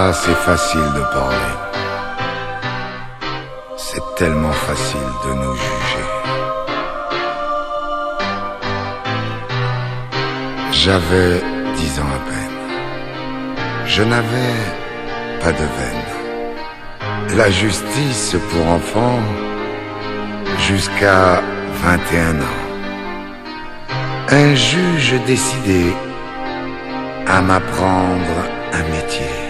C'est facile de parler. C'est tellement facile de nous juger. J'avais dix ans à peine. Je n'avais pas de veine. La justice pour enfants jusqu'à 21 ans. Un juge décidé à m'apprendre un métier.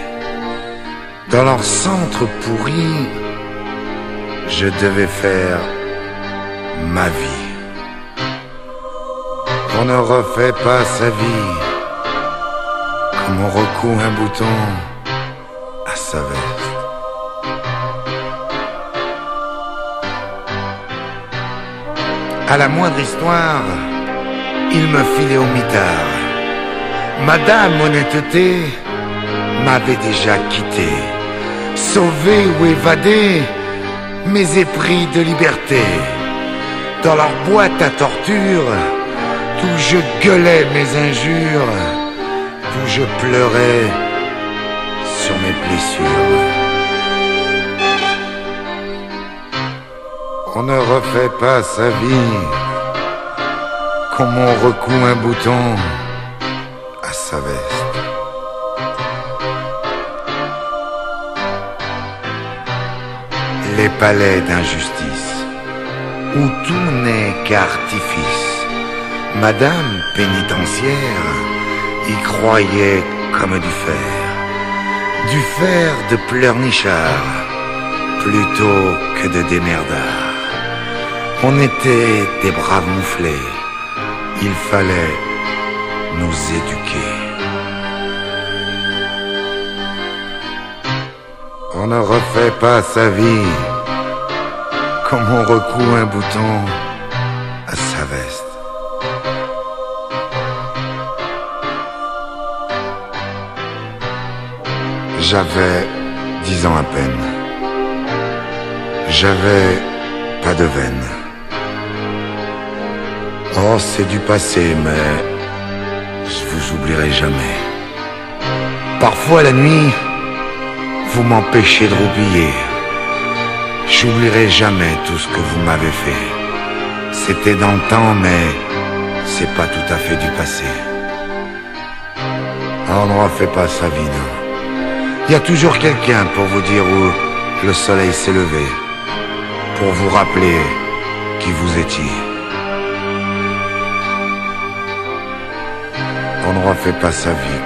Dans leur centre pourri, je devais faire ma vie. On ne refait pas sa vie comme on recoue un bouton à sa veste. À la moindre histoire, il me filait au mitard. Madame Honnêteté m'avait déjà quitté, sauvé ou évadé mes épris de liberté. Dans leur boîte à torture, tout je gueulais mes injures, tout je pleurais sur mes blessures. On ne refait pas sa vie comme on recoue un bouton à sa veste. Les palais d'injustice, où tout n'est qu'artifice. Madame pénitentiaire y croyait comme du fer, du fer de pleurnichard plutôt que de démerdard. On était des braves mouflés, il fallait nous éduquer. On ne refait pas sa vie comme on recoue un bouton à sa veste. J'avais dix ans à peine. J'avais pas de veine. Oh, c'est du passé, mais je vous oublierai jamais. Parfois la nuit, vous m'empêchez de. J'oublierai jamais tout ce que vous m'avez fait. C'était dans le temps, mais c'est pas tout à fait du passé. On ne refait pas sa vie. Il y a toujours quelqu'un pour vous dire où le soleil s'est levé, pour vous rappeler qui vous étiez. On ne refait pas sa vie